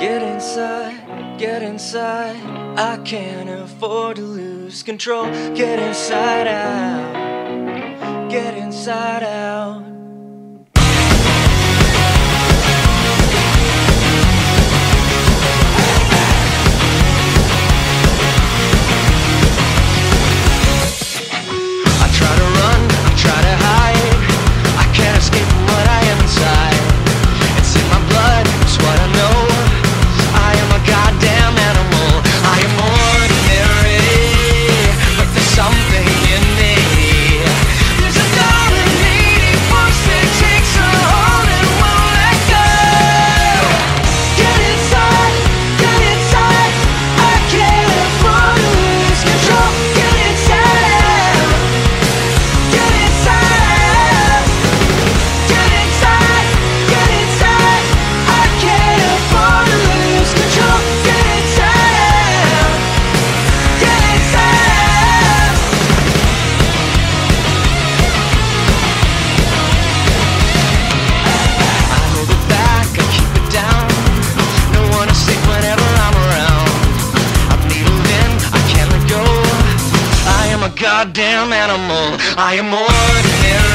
Get inside, get inside. I can't afford to lose control. Get inside out, get inside out. goddamn animal. I am ordinary.